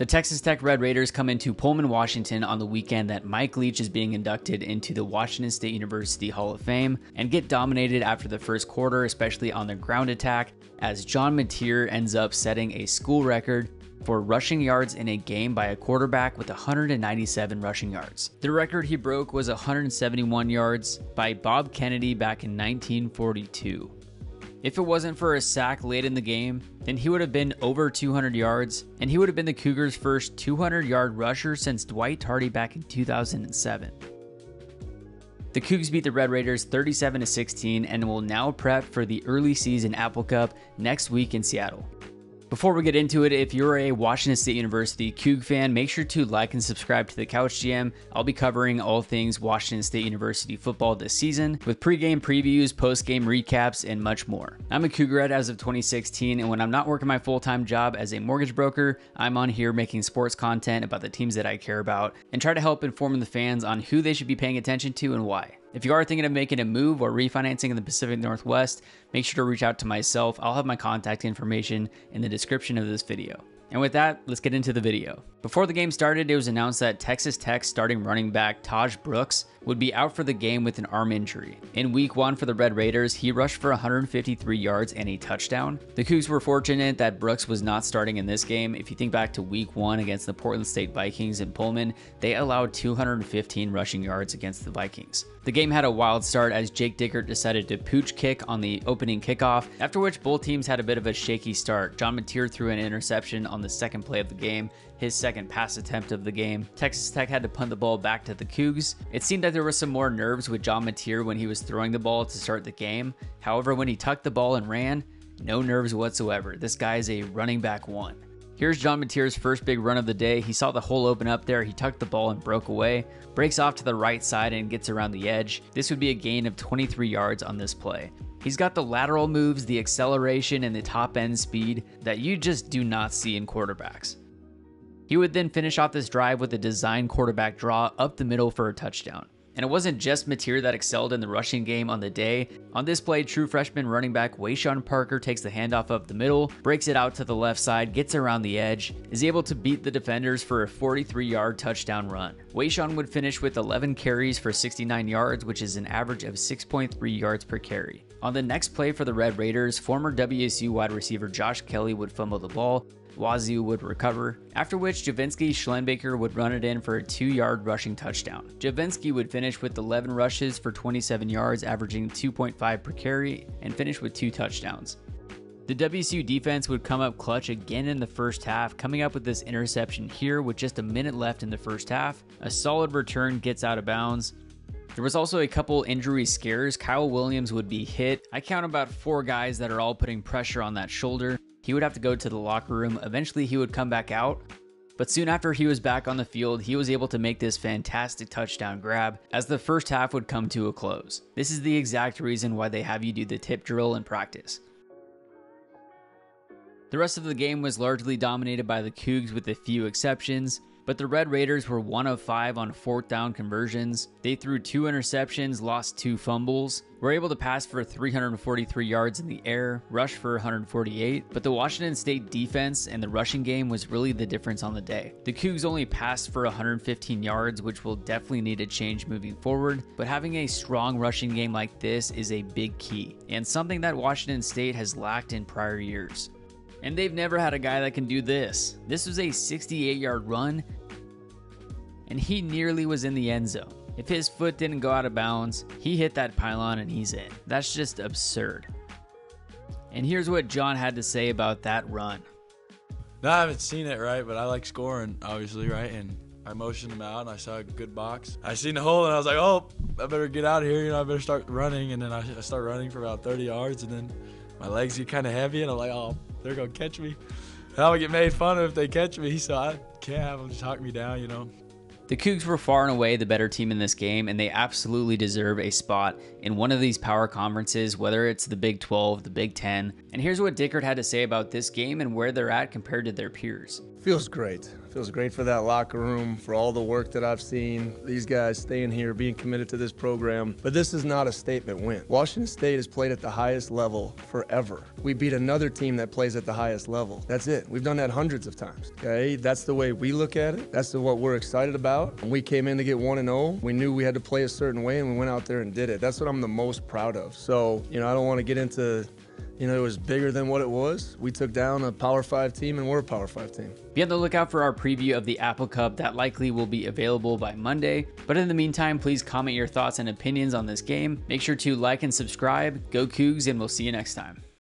The Texas Tech Red Raiders come into Pullman, Washington on the weekend that Mike Leach is being inducted into the Washington State University Hall of Fame and get dominated after the first quarter, especially on the ground attack, as John Mateer ends up setting a school record for rushing yards in a game by a quarterback with 197 rushing yards. The record he broke was 171 yards by Bob Kennedy back in 1942. If it wasn't for a sack late in the game, then he would have been over 200 yards, and he would have been the Cougars' first 200 yard rusher since Dwight Tardy back in 2007. The Cougs beat the Red Raiders 37 16 and will now prep for the early season Apple Cup next week in Seattle. Before we get into it, if you're a Washington State University Coug fan, make sure to like and subscribe to the Couch GM. I'll be covering all things Washington State University football this season with pregame previews, postgame recaps, and much more. I'm a Cougarette as of 2016, and when I'm not working my full time job as a mortgage broker, I'm on here making sports content about the teams that I care about and try to help inform the fans on who they should be paying attention to and why. If you are thinking of making a move or refinancing in the Pacific Northwest, make sure to reach out to myself. I'll have my contact information in the description of this video. And with that, let's get into the video. Before the game started, it was announced that Texas Tech starting running back Tahj Brooks would be out for the game with an arm injury. In week one for the Red Raiders, he rushed for 153 yards and a touchdown. The Cougs were fortunate that Brooks was not starting in this game. If you think back to week one against the Portland State Vikings in Pullman, they allowed 215 rushing yards against the Vikings. The game had a wild start as Jake Dickert decided to pooch kick on the opening kickoff, after which both teams had a bit of a shaky start. John Mateer threw an interception on the second play of the game, his second pass attempt of the game. Texas Tech had to punt the ball back to the Cougs. It seemed that there was some more nerves with John Mateer when he was throwing the ball to start the game. However, when he tucked the ball and ran, no nerves whatsoever. This guy is a running back one. Here's John Mateer's first big run of the day. He saw the hole open up there. He tucked the ball and broke away, breaks off to the right side and gets around the edge. This would be a gain of 23 yards on this play. He's got the lateral moves, the acceleration, and the top end speed that you just do not see in quarterbacks. He would then finish off this drive with a design quarterback draw up the middle for a touchdown. And it wasn't just Mateer that excelled in the rushing game on the day. On this play, true freshman running back Wayshawn Parker takes the handoff up the middle, breaks it out to the left side, gets around the edge, is able to beat the defenders for a 43 yard touchdown run. Wayshawn would finish with 11 carries for 69 yards, which is an average of 6.3 yards per carry. On the next play for the Red Raiders, former WSU wide receiver Josh Kelly would fumble the ball, Wazoo would recover, after which Djouvensky Schlenbaker would run it in for a two yard rushing touchdown. Javinsky would finish with 11 rushes for 27 yards, averaging 2.5 per carry, and finish with two touchdowns. The WSU defense would come up clutch again in the first half, coming up with this interception here with just a minute left in the first half. A solid return gets out of bounds. There was also a couple injury scares. Kyle Williams would be hit. I count about four guys that are all putting pressure on that shoulder. He would have to go to the locker room. Eventually, he would come back out. But soon after he was back on the field, he was able to make this fantastic touchdown grab as the first half would come to a close. This is the exact reason why they have you do the tip drill in practice. The rest of the game was largely dominated by the Cougs with a few exceptions. But the Red Raiders were one of five on fourth down conversions. They threw two interceptions, lost two fumbles, were able to pass for 343 yards in the air, rush for 148, but the Washington State defense and the rushing game was really the difference on the day. The Cougs only passed for 115 yards, which will definitely need to change moving forward, but having a strong rushing game like this is a big key, and something that Washington State has lacked in prior years. And they've never had a guy that can do this. This was a 68 yard run, and he nearly was in the end zone. If his foot didn't go out of bounds, he hit that pylon and he's in. That's just absurd. And here's what John had to say about that run. No, I haven't seen it right, but I like scoring, obviously, right? And I motioned him out and I saw a good box. I seen the hole and I was like, oh, I better get out of here. You know, I better start running. And then I, I start running for about 30 yards. And then my legs get kind of heavy and I'm like, oh, they're going to catch me. And I'm going to get made fun of if they catch me. So I can't have them just talk me down, you know. The Cougs were far and away the better team in this game, and they absolutely deserve a spot in one of these power conferences, whether it's the Big 12, the Big 10. And here's what Dickert had to say about this game and where they're at compared to their peers. Feels great. Feels great for that locker room, for all the work that I've seen. These guys staying here, being committed to this program. But this is not a statement win. Washington State has played at the highest level forever. We beat another team that plays at the highest level. That's it. We've done that hundreds of times. Okay, that's the way we look at it. That's the, what we're excited about. When we came in to get one and zero, oh, we knew we had to play a certain way, and we went out there and did it. That's what I'm the most proud of. So you know, I don't want to get into you know, it was bigger than what it was. We took down a Power 5 team and we're a Power 5 team. Be on the lookout for our preview of the Apple Cup that likely will be available by Monday. But in the meantime, please comment your thoughts and opinions on this game. Make sure to like and subscribe. Go Cougs, and we'll see you next time.